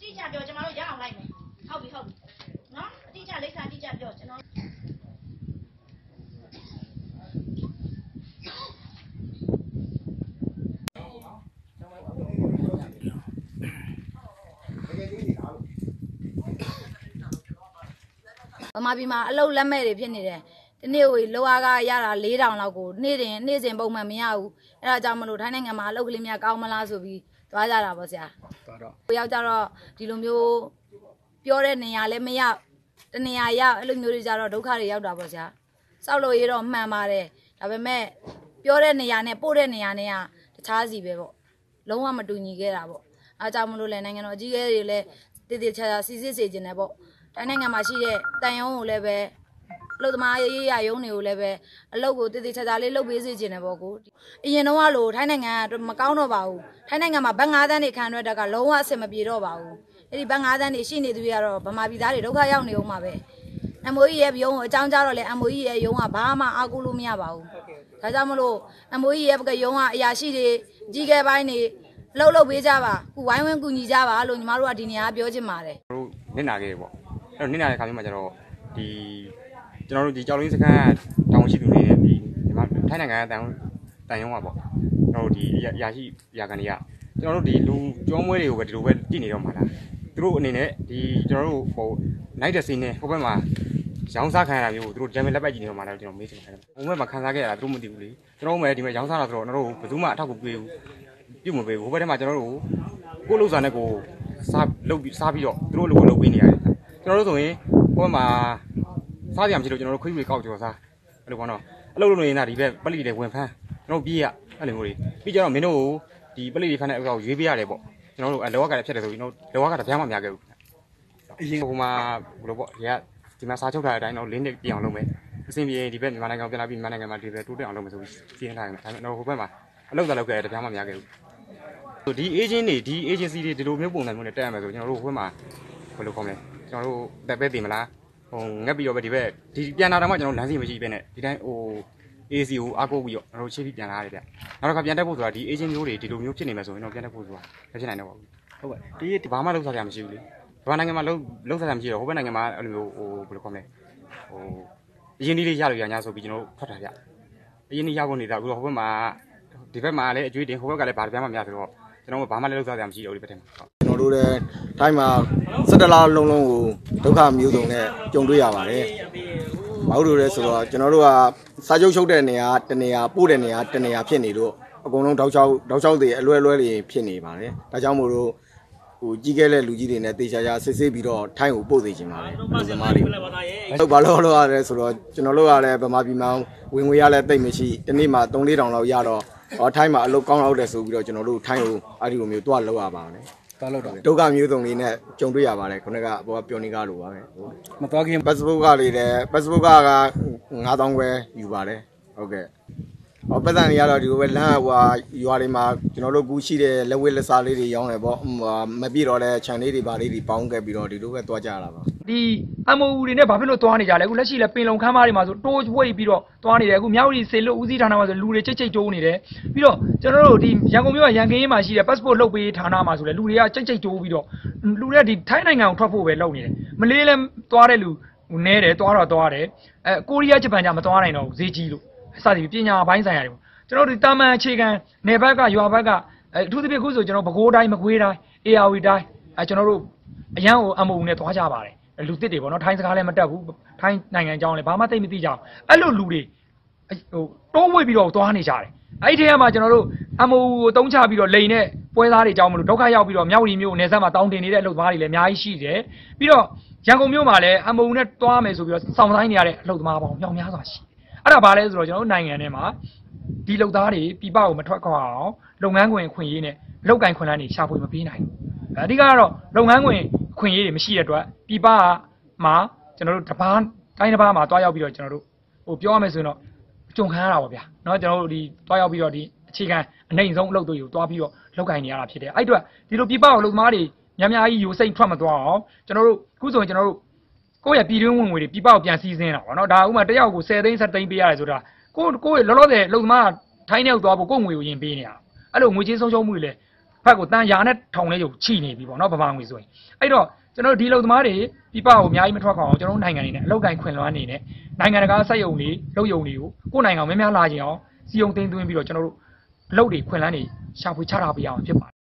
တိကျပြောကျွန်တော်တို့ရအောင်လိုက်မယ်ဟုတ်ပြီဟုတ်ပြီနော်အတိကျလိမ့်စာအတိကျပြောကျွန်တော်ဗမာပြည်မှာအလုတ်လက်မဲ့တွေဖြစ်နေတယ်။ဒီနေ့ဝေလောအားကရတာ၄000လောက်ကိုနေ့တင်နေ့စဉ်ပုံမှန်မရဘူး။အဲဒါကြောင့်မလို့ထိုင်းနိုင်ငံမှာအလုတ်ကလေးများကောင်းမလားဆိုပြီး သွားကြတာပေါ့ဆရာသွားတော့ကိုရောက်ကြတော့ဒီလိုမျိုးပြောတဲ့နေရာလည်းမရတနေရာရအဲ့လိုမျိုးတွေကြတော့ဒုက္ခတွေရောက်တာပေါ့ဆရာစောက်လို့ရတော့မှန်ပါတယ်ဒါပေမဲ့ပြောတဲ့နေရာနဲ့ပို့တဲ့နေရာနဲ့ကတခြားစီပဲပေါ့လုံးဝမတူညီခဲ့တာပေါ့အားကြောင့်မလို့လဲနိုင်ငံတော်အကြီးအကဲတွေလည်းတည်တည်ချာချာစီစစ်စေခြင်းနဲ့ပေါ့တိုင်းနိုင်ငံမှာရှိတဲ့တန်ယုံကိုလည်းပဲ အလုသမားရေးရရုံးတွေကိုလည်းပဲအလုတ်ကိုတည်တည်ချာချာလေးလုပ်ပေးစေခြင်းနဲ့ပေါ့ကိုအရင်တော့ကလို့ထိုင်းနိုင်ငံကမကောင်းတော့ပါဘူးထိုင်းနိုင်ငံမှာဘတ်၅တန်းတွေခံရတဲ့ကလုံးဝအဆင်မပြေတော့ပါဘူးအဲ့ဒီဘတ်၅တန်းတွေရှိနေသူတွေကတော့ဗမာပြည်သားတွေဒုက္ခရောက်နေအောင်ပါပဲ MOE ရဲ့ရုံးကိုအကြောင်းကြားတော့လေ MOE ရဲ့ရုံးကဘာမှအားကိုးလို့မရပါဘူးဒါကြောင့်မလို့ MOE ရဲ့ကရုံးကအရာရှိတွေကြီးကဲပိုင်းတွေလှုပ်လှုပ်ပေးကြပါခုဝိုင်းဝန်းကူညီကြပါလို့ညီမတို့ကဒီနေရာကပြောချင်ပါတယ်ကျွန်တော်တို့နစ်နာခဲ့တယ်ပေါ့အဲ့တော့နစ်နာတဲ့ခါမျိုးမှာကျတော့ဒီ ကျွန်တော်တို့ဒီကြောက်လင်းစခန်းကတောင်းရှိသူတွေနဲ့ဒီဒီမှာထိုင်းနိုင်ငံကတန်တန်ရုံးကပေါ့ကျွန်တော်တို့ဒီအရာအရာရှိအရာခံတွေကကျွန်တော်တို့ဒီလူကြောမွဲတွေကိုပဲဒီလိုပဲကြည့်နေတော့မှာလားသူတို့အနေနဲ့ဒီကျွန်တော်တို့ဟိုနိုင်တဲ့စီးနေဟိုဘက်မှာရောင်းစားခံရတာမျိုးကိုသူတို့ဂျမ်မင်လက်ပိုက်ကြည့်နေတော့မှာလားကျွန်တော်မေးချင်ပါတယ်ဟိုဘက်မှာခံစားခဲ့ရတာသူတို့မသိဘူးလေကျွန်တော်တို့လည်းဒီမှာရောင်းစားတာဆိုတော့ကျွန်တော်တို့ဘယ်သူမှအထောက်အကူပေးဘူးပြုတ်မပေးဘူးဟိုဘက်ထဲမှာကျွန်တော်တို့ကိုကိုလှုပ်စားနဲ့ကိုစားလုပ်ပြီးစားပြီးတော့သူတို့လိုလုပ်ပေးနေရတယ်ကျွန်တော်တို့ဆိုရင်ဟိုဘက်မှာ စားကြရမရှိလို့ကျွန်တော်တို့ခွေးတွေကောက်ကြော်စားအဲ့လိုပေါ့နော်အလုပ်လုပ်နေရင်ဒီဘက်ပလိတွေဝင်ဖမ်းကျွန်တော်ပြေးရအဲ့လိုမျိုးတွေပြီးကြတော့မင်းတို့ဒီပလိတွေဖမ်းတဲ့အကောက်ရွေးပေးရတယ်ပေါ့ကျွန်တော်တို့လောကကလည်းဖြစ်တယ်ဆိုပြီးကျွန်တော်လောကကတရားမှမများခဲ့ဘူးအရင်ဟိုမှာဘယ်လိုပေါ့ဒီကဒီမှာစားချုပ်ထားတဲ့အတိုင်းတော့လင်းနေပြအောင်လုပ်မယ်အဆင်ပြေဒီဘက်မြန်မာနိုင်ငံပြန်လာပြီးမြန်မာနိုင်ငံမှာဒီဘက်တိုးတက်အောင်လုပ်မယ်ဆိုပြီးစီစဉ်ထားတယ်ဒါပေမဲ့တော့ဟိုဘက်မှာအလုပ်သာလုပ်ခဲ့တယ်တရားမှမများခဲ့ဘူးဒီ agent တွေဒီ agency တွေဒီလိုမျိုးပုံစံမျိုးနဲ့တက်ရမယ်ဆိုကျွန်တော်တို့ဟိုဘက်မှာဘယ်လိုခေါ်မလဲကျွန်တော်တို့တက်ပဲတည်မလား ဟိုငက်ပြီးတော့ပဲဒီဘက်ဒီပြန်လာတော့မှကျွန်တော်လမ်းစီမရှိပဲနဲ့ဒီတိုင်းဟို AC ကိုအားကိုးပြီးတော့ကျွန်တော်တို့ချိတ်ပြီးပြန်လာရတယ်ဗျနောက်တစ်ခါပြန်တက်ဖို့ဆိုတာဒီ agent မျိုးတွေဒီလိုမျိုးဖြစ်နေမယ်ဆိုရင်တော့ပြန်တက်ဖို့ဆိုတာမဖြစ်နိုင်တော့ပါဘူးဟုတ်ပါဒီဒီဘာမှလုပ်စားရမရှိဘူးလေဘာနိုင်ငံမှာလုပ်လုပ်စားရမရှိတော့ဟိုဘက်နိုင်ငံမှာအဲ့လိုမျိုးဟိုဘယ်လိုခေါ်မလဲဟိုအရင်လေးလေးရလို့ရညာဆိုပြီးကျွန်တော်တို့ထွက်တာဗျအရင်လေးရဖို့နေတာအခုတော့ဟိုဘက်မှာဒီဘက်မှာလည်းအကျွေးတင်ဟိုဘက်ကလည်းဘာတစ်ပြားမှမရဆိုတော့ကျွန်တော်တို့ဘာမှလည်းလုပ်စားရမရှိတော့ဘူးဒီဘက်ထဲမှာဟု တ်ကျွန်တော်တို့လည်းတိုင်းမှာ17လလုံးလုံးကိုဒုက္ခမျိုးစုံနဲ့ကြုံတွေ့ရပါတယ်။ဘာလို့လဲဆိုတော့ကျွန်တော်တို့ကစာချုပ်ချုပ်တဲ့နေရာတနေရာပို့တဲ့နေရာတနေရာဖြစ်နေလို့အကုန်လုံးတောက်ချောက်တောက်ချောက်တွေအလွဲလွဲတွေဖြစ်နေပါတယ်။ဒါကြောင့်မို့လို့ဟိုကြီးခဲ့တဲ့လူကြီးတွေနဲ့တေချာချာစစ်ဆေးပြီးတော့ထိုင်းကိုပို့သေးခြင်းပါတယ်လူသမားတွေကိုဟုတ်ဘာလို့လို့ရလဲဆိုတော့ကျွန်တော်တို့ကလည်းဗမာပြည်မှာဝင်ငွေရလဲတိတ်မရှိဒီနေ့မှ3 4တောင်လောက်ရတော့ဟောထိုင်းမှာအလုပ်ကောင်းလောက်တယ်ဆိုပြီးတော့ကျွန်တော်တို့ထိုင်းကိုအဲ့ဒီလိုမျိုးတွားလောက်ရပါတယ် သွားလို့တော့ဒုက္ခမျိုးစုံလေးနဲ့ကြုံတွေ့ရပါတယ်ခုနကဘောကပြောနေကားလိုပါပဲမသွားခင် Facebook ကလေးလည်း Facebook ကက9000ခွဲယူပါတယ်ဟုတ်ကဲ့ ဟောပတ်စံတွေကတော့ဒီလိုပဲလမ်းဟိုဟာရွာတွေမှာကျွန်တော်တို့ကူရှိတဲ့လက်ဝဲလက်စားလေးတွေရောင်းတယ်ပေါ့ဟိုဟာမပြည့်တော့လဲခြံလေးတွေပါလေးတွေပေါင်းခဲ့ပြီးတော့ဒီလိုပဲတွားကြတာပါဒီ MOU တွေနဲ့ဘာဖြစ်လို့သွားနေကြလဲအခုလက်ရှိလဲပင်လုံခမ်းမတွေမှာဆိုတိုးဝိတ်ပြီးတော့သွားနေတယ်အခုမြောက်ရီစေလွတ်ဦးစီးဌာနမှာဆိုလူတွေချိတ်ချိတ်တိုးနေတယ်ပြီးတော့ကျွန်တော်တို့ဒီရန်ကုန်မြို့ကရန်ကင်းမှာရှိတဲ့ passport လုပ်ပေးဌာနမှာဆိုလဲလူတွေကချိတ်ချိတ်တိုးပြီးတော့လူတွေကဒီထိုင်းနိုင်ငံကိုထွက်ဖို့ပဲလုပ်နေတယ်မလေးလဲသွားတဲ့လူနဲတယ်သွားတော့သွားတယ်အဲကိုရီးယားဂျပန်ကြမသွားနိုင်တော့ဘူးဈေးကြီးလို့ စသည်ဖြင့်ပညာပိုင်းဆိုင်ရာတွေပေါ့ကျွန်တော်တို့ဒီတာမန်အခြေခံနယ်ဘက်ကရွာဘက်ကအဲအထူးသဖြင့်အခုဆိုကျွန်တော်ပဲခူးတိုင်းမကွေးတိုင်း AR တိုင်းအဲကျွန်တော်တို့အရန်ကို MOU နဲ့သွားကြပါတယ်လူတစ်တွေပေါ့နော်ထိုင်းစကားလည်းမတတ်ဘူးထိုင်းနိုင်ငံအကြောင်းလည်းဘာမှသိမသိကြအောင်အဲ့လိုလူတွေအဲ့ဟိုတိုးဝိတ်ပြီးတော့သွားနေကြတယ်အဲ့ဒီထဲမှာကျွန်တော်တို့ MOU ကိုတုံးချပြီးတော့လိန်နဲ့ပွဲသားတွေအကြောင်းမလို့ဒုက္ခရောက်ပြီးတော့မြောက်ရီမျိုးနယ်စပ်မှာတောင်းတင်နေတဲ့အလုပ်သမားတွေလည်းအများကြီးရှိတယ်ပြီးတော့ရန်ကုန်မြို့မှာလည်း MOU နဲ့သွားမယ်ဆိုပြီးတော့စောင့်ဆိုင်နေရတဲ့အလုပ်သမားပေါင်းမြောက်များစွာရှိတယ် အဲ့ဒါဘာလဲဆိုတော့ကျွန်တော်တို့နိုင်ငံထဲမှာဒီလုပ်သားတွေပြပကိုမထွက်ခွာအောင်လုပ်ငန်းခွင်ခွင့်ရေးနဲ့လောက်ကင်ခွင့်လန်းတွေရှာဖွေမပေးနိုင်ဘူး အဓိကကတော့လုပ်ငန်းခွင်ခွင့်ရေးတွေမရှိတဲ့အတွက်ပြပမှာကျွန်တော်တို့တပားတိုင်းတစ်ပါးမှာတွားရောက်ပြီးတော့ကျွန်တော်တို့ဟိုပြောရမယ်ဆိုရင်တော့ကြုံခံရတာပါဗျာเนาะကျွန်တော်တို့ဒီတွားရောက်ပြီးတော့ဒီအခြေခံအနိုင်ဆုံးအလုပ်တွေကိုတွားပြီးတော့လောက်ကင်နေရတာဖြစ်တယ်အဲ့အတွက်ဒီလိုပြပကိုလုပ်သမားတွေများများကြီးယူစိတ်ထွက်မသွားအောင်ကျွန်တော်တို့အခုဆိုရင်ကျွန်တော်တို့ ကိုယ့်ရဲ့ပြည်တွင်းဝင်ငွေတွေပြည်ပကိုပြန်စီးဆင်းတာပေါ့နော်ဒါဥမာတယောက်ကို10သိန်း7သိန်းပေးရတယ်ဆိုတာကိုကိုယ့်ရဲ့လောလောဆယ်လုံသမားထိုင်းရောက်သွားဖို့ကိုယ့်ငွေကိုယင်ပေးနေတာအဲ့လိုငွေချင်းဆုံးရှုံးမှုတွေလည်းဖက်ကိုတန်ရာနဲ့ထောင်လဲရုပ်ချိနေပြီပေါ့နော်ဗမာငွေဆိုရင်အဲ့တော့ကျွန်တော်ဒီလုံသမားတွေပြည်ပကိုအများကြီးမထွက်ခေါအောင်ကျွန်တော်နိုင်ငံနေနဲ့အလောက်ကိုင်ခွင်လွှမ်းနေနဲ့နိုင်ငံတကာစက်ယုံတွေလုပ်ယုံတွေကိုကိုယ်နိုင်ငံများများလာကြအောင်စီယုံသိမ်းသွင်းပြီးတော့ကျွန်တော်တို့အလုပ်တွေခွင်လန်းတွေရှာဖွေချတာပေးအောင်ဖြစ်ပါ